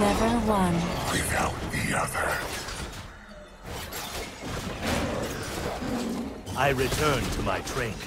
Never one. without the other. I return to my training.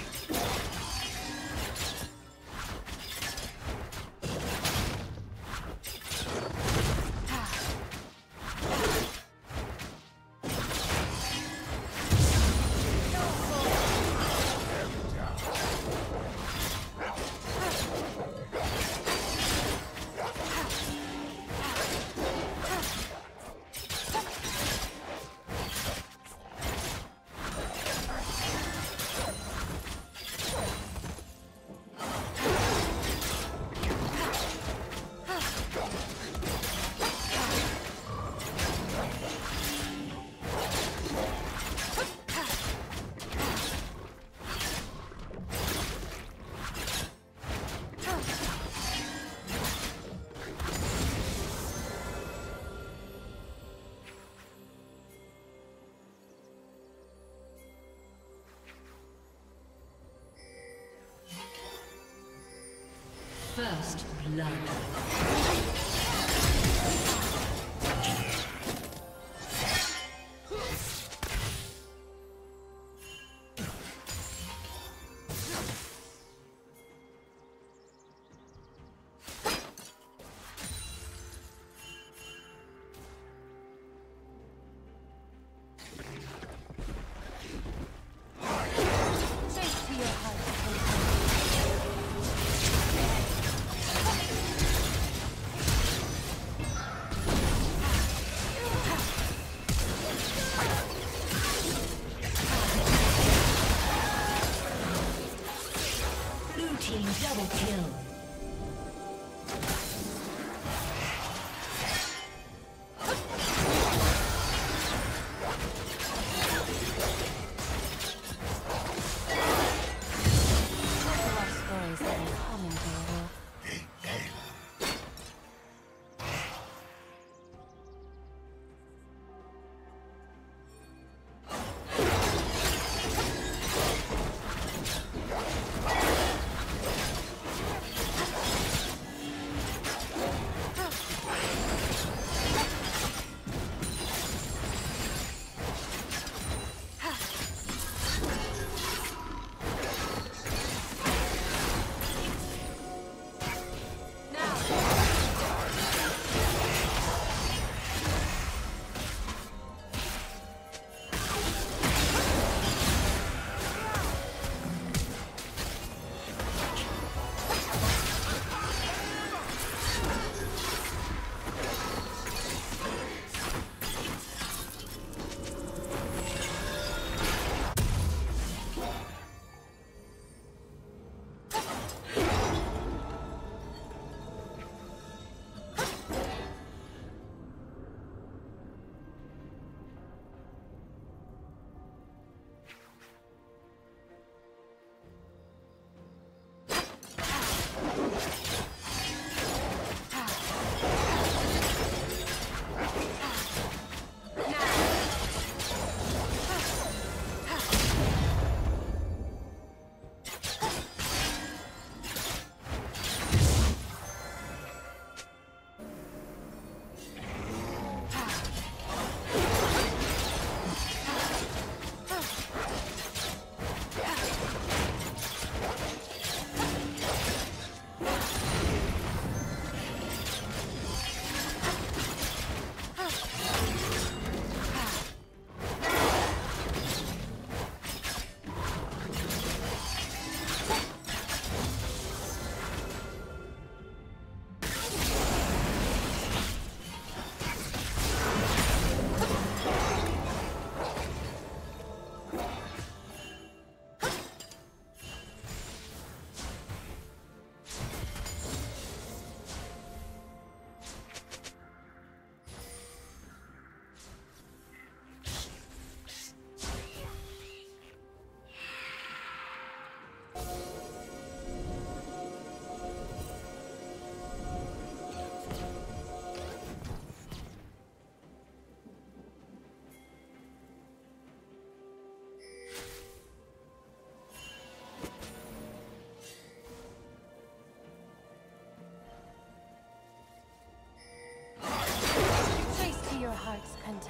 First blood.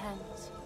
And.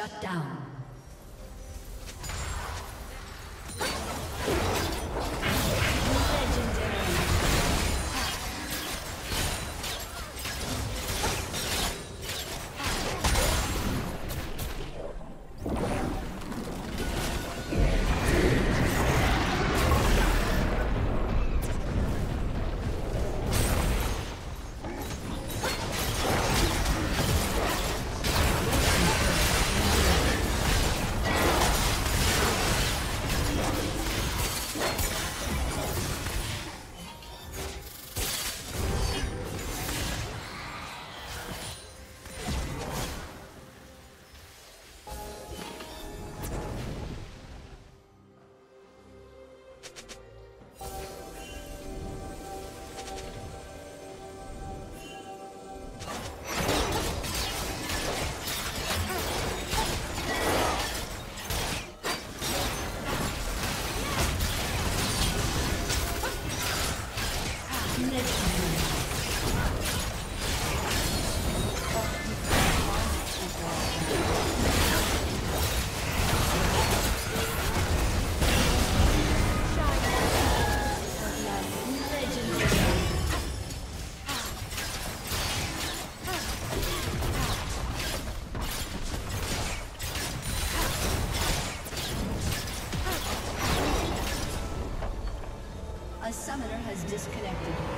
Shut down. Disconnected.